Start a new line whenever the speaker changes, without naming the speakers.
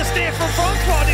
the steer from Francois